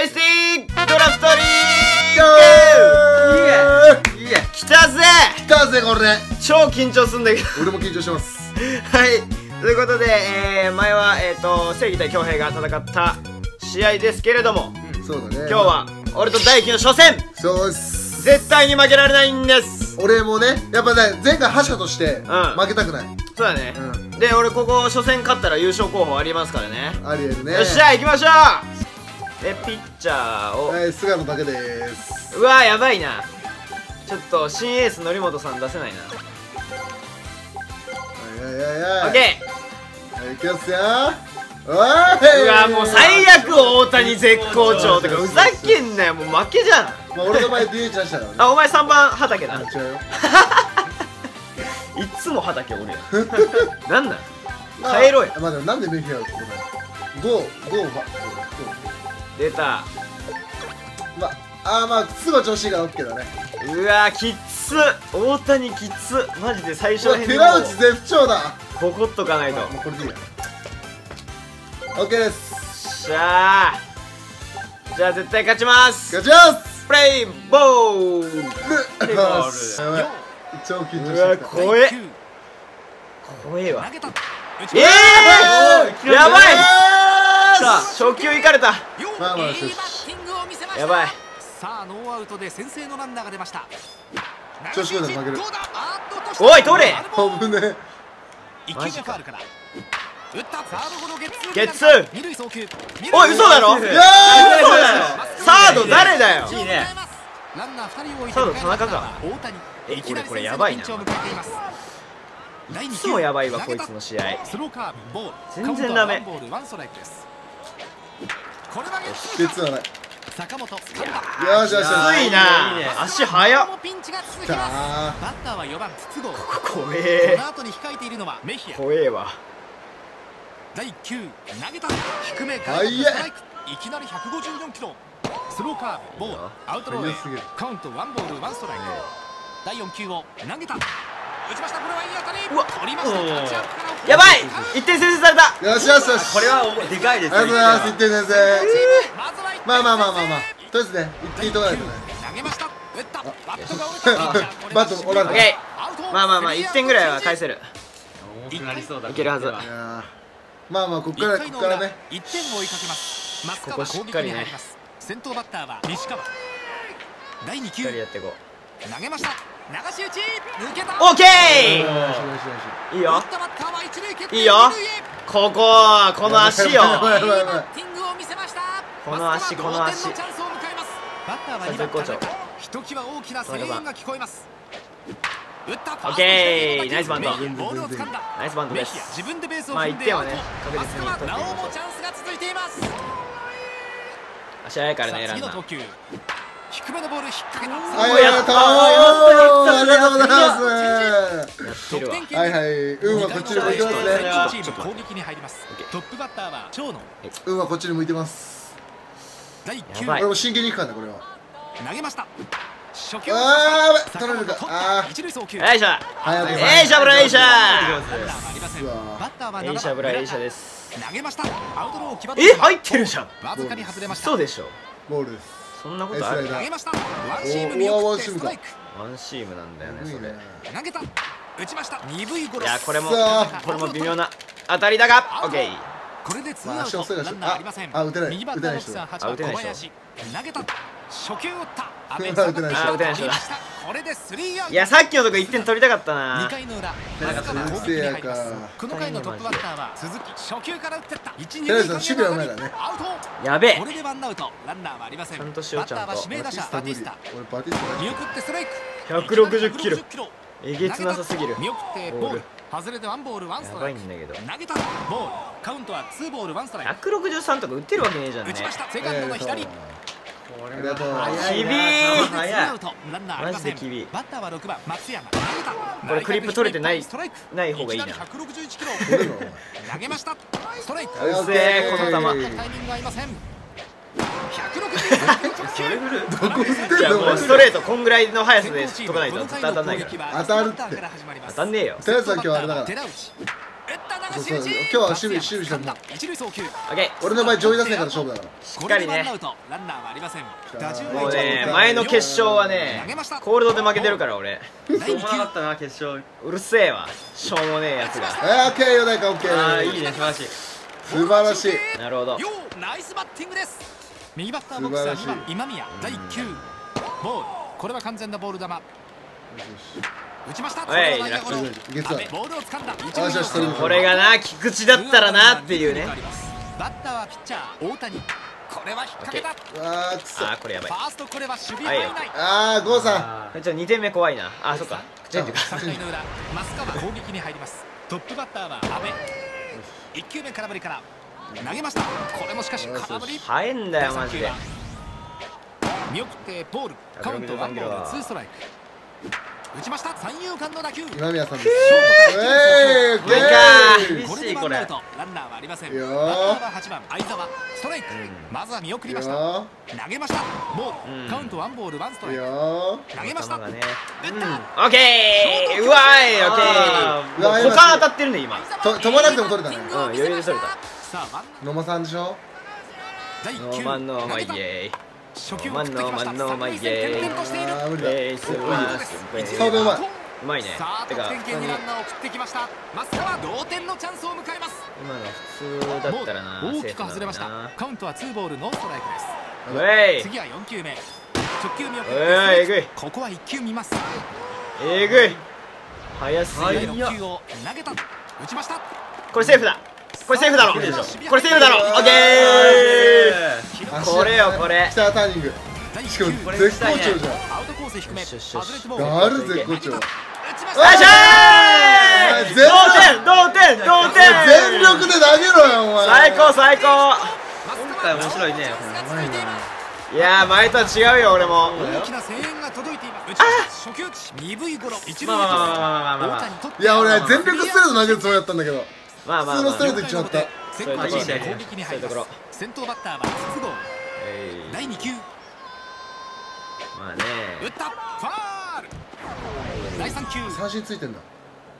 ドラフトリーグいいや来たぜ。来たぜこれ。超緊張すんだけど。俺も緊張してます。はい。ということで、えー、前は、えー、と正義対恭平が戦った試合ですけれどもそうだね。今日は俺と大輝の初戦。そうっす。絶対に負けられないんです。俺もねやっぱね前回覇者としてん。負けたくない。そうだね、うん。で俺ここ初戦勝ったら優勝候補ありますからね。ありえるね。よっしゃ行きましょうでピッチャーを。はい菅野だけです。うわやばいな。ちょっと新エース則本さん出せないな。はいはいはいはい。オッケはいいきますよ。おい。うわもう最悪大谷絶好調とかふざけんなよ。もう負けじゃん。まあ俺の前 DH 出したからねあお前3番畑だ。あ違うよ。いっつも畑おるやん。なんなん？帰ろうやまあでもなんでメヒアをここだゴーゴーファ出た。まああーまあすぐ調子が OK だね。うわきっ。つ大谷きっ。つマジで最初うわらへんでもう寺内絶不調だ。ボコっとかないと。もうこれでいいや。OK です。しゃあじゃあ絶対勝ちます。ガチャスプレイボール。ルボールやばい超緊張うわしてきた。怖え。怖えわ。ええー、やばいあさあ初球いかれた。まあまあよしやばい。さあノーアウトで先制のランナーが出ました。調子が負ける。おい取れ。危ね一球目ファールから。打ったサードゴロゲッツーおい嘘だろ？えいや嘘だよ。サード誰だよ？いいね。ランナー二人を置いてサード田中か。大谷。えこれこれやばいな。いつもやばいわこいつの試合。全然ダメこれはない坂本。掴んだよしよし。よいな。足速っ。もピンチが続きさます。あバッターは4番筒香こ怖え。の後に控えているのはメヒア。怖えわ。第1球投げた。低めはい外角ストライク。いきなり154キロ。スローカーブボール。アウトローへカウントワンボールワンストライク。第4球を投げた打ちました。これはいい当たりうわ。やばい。1点先制された。よしよしよし。これはでかいですありがとうございます。一点先生。まずは一点まあまあまあまあ。まあとりあえずね一点いとかないとね。投げました。打った。バットが折れた。あバット折られた。オッケアウトーまあまあまあ1点ぐらいは返せる。重くなりそうだ。いけるはずまあまあこっからこっからね。1点を追いかけます。ここしっかりね。先頭バッターは西川。第2しっ球かりやっていこ投げました流し打ち抜けた。うオッケーいいよ。いいよこここの足よこの足この足。同点チャンスを迎えます。バッターは2番。絶好調。田中ひときわ大きな声援が聞こえます。オッケーナイスバントメヒアボールを掴んだ。ナイスバントメヒアです自分でベースをまあねアウト確実に取っていきましょう松川なおもチャンスが続いています。足早いからねランナー。次の投球低めのボール引っ掛けた。はいありがとうありがとうございます。やってるわ得点圏はいはい。運はこっちに向いてますね。チーム攻撃に入ります。トップバッターは長野。運はこっちに向いてます。第1球やばい。俺も真剣にいくからねこれは。投げました。初球あーやばい。取られるか。あー。一塁送球。よいしょ。早くえいしゃぶらえいしゃランナーはありません。うわバッターはえいしゃぶらえいしゃです。す投げました。アウトローを決まえ入ってるじゃん。わずかに外れました。そうでしょ。ボールですそんなことある？投げました。ワンシーム見送ってストライク。ワンシームなんだよねそれ。投げた。打ちました。鈍いゴロいやこれもさこれも微妙な当たりだがオッケー。これでツーまあアウトランナーありません。あ打てない右バッターの打てない人8番あ打てない人小林投げた。初球打った阿部打てない人あ打てない人だこれでスリーアウト。いやさっきのとこ1点取りたかったな。2回の裏松川攻撃に入りますこの回のトップバッターは鈴木初球から打ってった。1、2とりあえず守備はうまいからね。アウト。やべえ。これでワンアウト。ランナーはありません。ちゃんとしようバッターはちゃんと指名打者バティスタ俺バティスタ見送ってストライク。160キロ。160キロ。えげつなさすぎる。見送ってボール外れてワンボールワンスやトライク。ばいんだけど。投げた。ボール。カウントはツーボールワンストライク。163とか打ってるわけねえじゃんね。打ちました。セカンドの左ありがとう早いマジで厳いバッターは6番松山。これクリップ取れてないストライクない方がいいな。きなり161キロ取れるの投げました。ストライク。ううぜえこの球。タイミング合いません。160それ振るどこもうストレートこんぐらいの速さで解かないと当たんないから当たるって。当たんねえよとりあえずは今日あれだからそうそう。今日は守備守備しても一塁送球。オッケ俺の場合上位打線から勝負だから。こかりね。ランナーはありません。もうねうん前の決勝はね投げました。コールドで負けてるから俺。第しょう2球。もなかったな決勝うるせえわ。しょうもねえやつが。えー、オッケーよ大かオッケああいいーね素晴らしい。素晴らしい。なるほど。ようナイスバッティングです。右バッターボックスは2素晴らし。い番今宮。第1球。ボール。これは完全なボール球打ちました。こはいれがな菊池だったらなっていうね。バッターはピッチャー大谷。これは引っ掛けた。フあーくそあーこれやばい。ァーストこれは守備範囲内。あー郷さあちょっと2点目怖いな。あそっか。チェンジか。3回の裏増川攻撃に入りますトップバッターは阿部1球目空振りから投げましたこれもしかし空振り早いんだよマジで見送ってボールカウントワンボールツーストライク打ちました。三遊間の打球。今宮さんです。ショートえー、オッケ厳これ。しいこれランナーはありません。いいよ。ーは8番。相澤。ストライク。まずは見送りーいいました。よ。投げました。ボーうん。ルカウントワンボールワンストーいいライク。よ。投げました。打った。オッケー。うわい。オッケあー。ーうわもう股間当たってるね今。と飛ばなくても取れたね。うん余裕で取れた。さあ野間さんでしょ？第ノ1球ーマンノーマイ初球を送ってきました。ノーマイ三塁線転々としているあー無理だーレースはスサードうまいうまいねさあてか得点圏にランナーを送ってきました増川同点のチャンスを迎えます今の普通だったらな大きく外れましたカウントはツーボールノーストライクですウェイ次は4球目直球見送おいえぐいここは1球見ますえぐい早すぎる球を投げた打ちましたこれセーフだこれセーフだろこれセーフだろオッケーこれよこれ。来たターニング。第しかも1球これ絶好調じゃん。アウトコース低め。よしよしよし。外れてボールガール絶好調よたいしょー全同点同点同点。全力で投げろよお前。最高最高。今回面白いねいやー前とは違うよ俺も。大きな声援が届いています。打ちました初球打ち鈍いゴロ。一塁まあまあまあまあまあまあまあ。大谷取っていや俺全力ストレート投げるつもりだったんだけど。まあまあまあ。普通のストレートいっちまった。そういうところそういうところ先頭バッターは筒香。第2球。まあ打ねった。ファール。第3球。三振ついてんだ。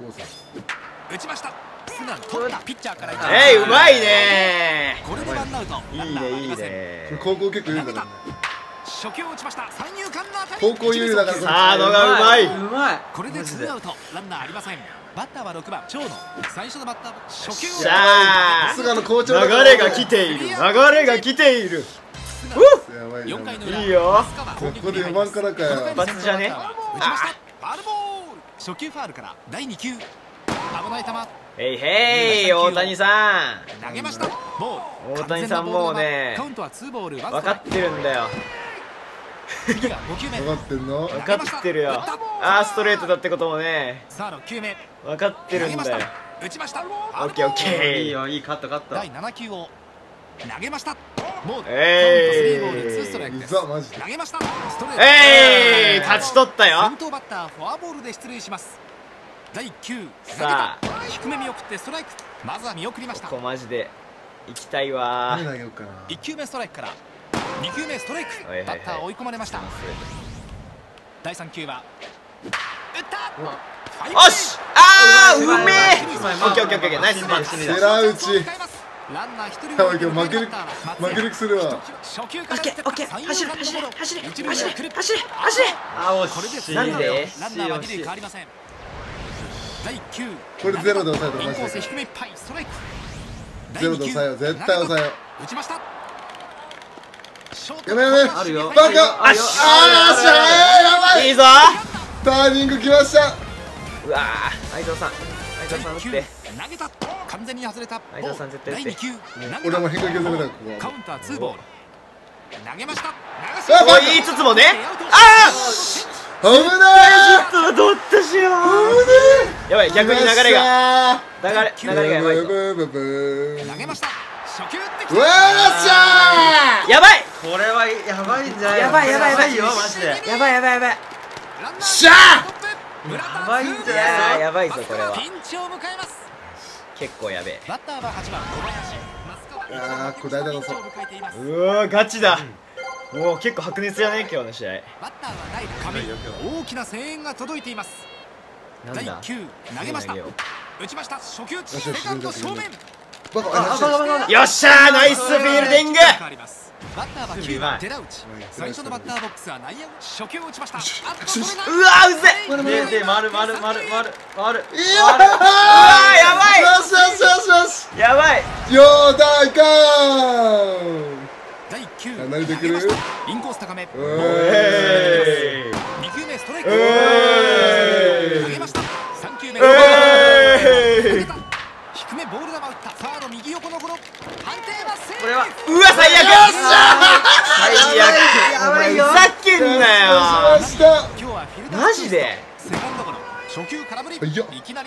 郷さん。打ちました。菅取ったピッチャーからいえいうまいね。これでワンアウト。いいランナーはあねいいりません。ね高校結構有利だからね初球を打ちました。三遊間の当たり。高校有利だから。サードがうまいうまい。これでツーアウト。ランナーありませんバッターは6番長野。最初のバッター初球をしゃー菅野好調流れが来ている。流れが来ている。い4回の裏いいよ。ここで4番からかよ。じゃね？ましたファウルボール。初球ファウルから第2球。危ない球。へいへい大谷さ投げました。ボール。大谷さんもうね分かってるんだよ。ク次が5球目分かってんの？分かってるよ。あーストレートだってこともね。さあ6球目。分かってるんだよ。打ちました。オッケーオッケー。いいよいいカットカット。第7球を投げました。ボールえいカウント3ボールツーストライクです。うざマジで。投げました。ストレート。えい勝ち取ったよ。先頭バッターフォアボールで出塁します。第1球投げさた低め見送ってストライク。まずは見送りました。ここマジで行きたいわ何投げようかな。1球目ストライクから2球目ストライク。はいはいはい。バッター追い込まれました。第3球は打った。し。あーうめえうまいオッケーオッケーオッケーナイスパンチ。寺内ランナー一人負ける負ける気するわ。オッケーオッケー。走れ走れ走れ走れ走れ走れあ惜これでしい。なんで？ランナーは二塁変わりません。第1球。これゼロで抑えたインマジでコース低めいっぱい。ストライク。ゼロで抑えよう。絶対抑えよ打ちましたやめやめあるよ。バカ。あるよ。あーしゃーやばいいいぞターニング来ましたうわー相澤さん相澤さん打第9って投げた完全に外れた相澤さん絶対打って第2球投げ俺たも変化球攻めだここはカウンター2ボール投げましたあバカ言いつつもねあ危ないちょっとどったしよやばい逆に流れが流れ流れがやばい投げました初球打ってきうわーたっしゃやばいこれはやばいんじゃないやばいやばいやばい。よマジで。やばいやばいやばい。しゃやばいんじゃいやないーやばいぞこれは。ピンチを迎えます。結構やべえ。バッターは8番小林。あーこれ大丈夫そううわーガチだ。もう結構白熱やね今日の試合。バッターは第亀。井大きな声援が届いています。第なんだ？1球投げました。打ちました。初球セカンド正面。よっしゃーナイスフィールディングバッターは9うまい番寺内最初のバッターボックスは内野初球を打ちました。うわーうぜで、で、回る回る回る回る回る。いやーうわーやばい。よしよしよしよし。やばいよー大か第9離れてくる投げましたインコース高め。ーえ2球目ストライク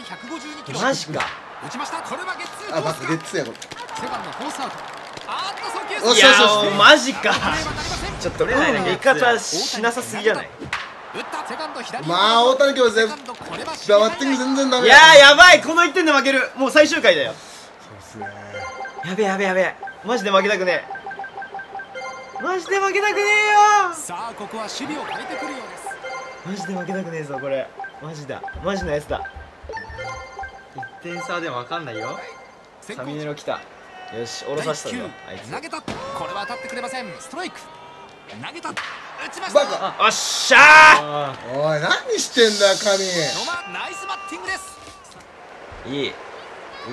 152キロ。マジか。打ちました。これはゲッツーあバカコースか。ゲッツやこれ。セカンドフォースアウト。あーっと送球よいやしよしよしもうマジか。プレーはなりません。ちょっと言い方しなさすぎじゃない？打ったセカンド左。まあ大谷今日全セカンドこれはバッティング全然ダメいやーやばいこの1点で負ける。もう最終回だよ。そうっすね。やべえやべえやべえ。マジで負けたくねえ。マジで負けたくねさあここは守備を変えてくるようです。えよマジで負けたくねえぞこれ。マジだ。マジのやつだ。1点差でもわかんないよ。サミネロ来た。よし下ろさせたぞ。あい第つ。9投げた。これは当たってくれません。ストライク。投げた。打ちました。バカ。おっしゃあおい何してんだよ神。野間ナイスバッティングです。ーいい。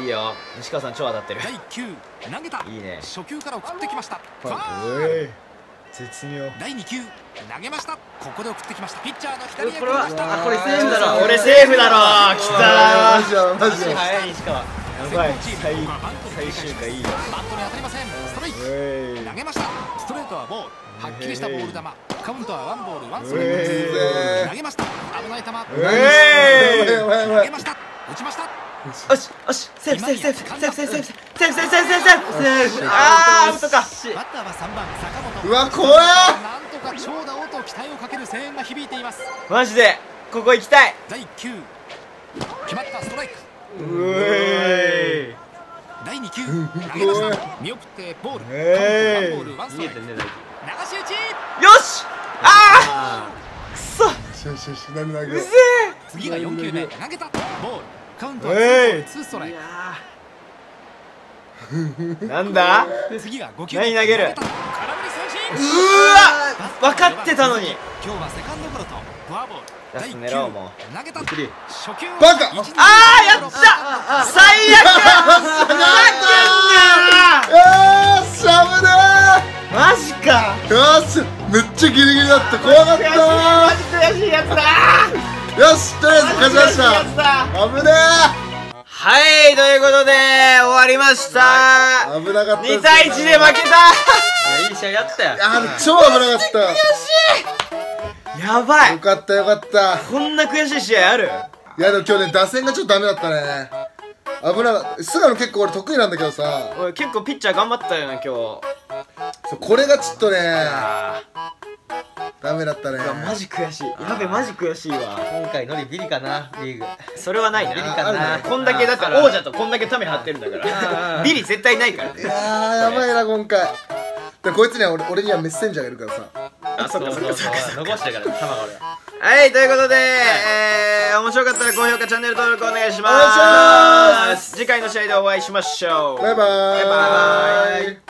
いいよ。西川さん超当たってる。第9投げた。いいね。初球から送ってきました。ファファール絶妙。第2球投げました。ここで送ってきました。ピッチャーの左へこれはあこれセーフだろ。これセーフだろ。きたマジだマジだ早い西川。やばい最最終回いいよバットに当たりません。ストライク。投げました。ストレートはボール。はっきりしたボール球。カウントはワンボール。ワンストライク。投げました。危ない球。投げました。打ちましたよしよしセーフセーフセーフセーフセーフセーフセーフセーフセーフセーフセーフセーフあーアウトかバッターは3番坂本うわ怖えなんとか長打をと期待をかける声援が響いていますマジでここ行きたい第9決まったストライクうえ第2球投げました見送ってボールカウントえーワンボールワンストライク逃げてんね、大輝。流し打ちよしああーくそよしよしよし何投げよううぜ次が4球目投げたボールカウントはえい。ツーストライク。えなんだ？次が5球何投げる？う振わ！分かってたのに。今日はセカンドゴロとフォアボール。う。も9投げた。初球バカ！あーやった！最悪ふざけんなよ！ーし危ねマジか。ーよし！めっちゃギリギリだった。怖かっ悔しいマジ悔しいやつだたよしとりあえず勝ちました。だ危ねはいということで終わりました。え危なかったです2対1で負けた。いやいい試合やったよ。あー超危なかった。やばい。よかったよかった。こんな悔しい試合ある？いやでも今日ね打線がちょっとダメだったね。危なかった。菅野結構俺得意なんだけどさ。おい結構ピッチャー頑張ったよな今日そうこれがちょっとねダメだったね。うわマジ悔しい。やべマジ悔しいわ。今回ノリビリかな、リーグ。それはないな。ビリかな。こんだけだって王者とこんだけため張ってるんだから。ビリ絶対ないからいやーやばいな今回。でこいつには俺俺にはメッセンジャーがいるからさ。あそっかそっかそっかそう残してから、球が俺。はいということで、えー、面白かったら高評価チャンネル登録お願いします。お願いします。次回の試合でお会いしましょう。バイバーイ。バイバーイ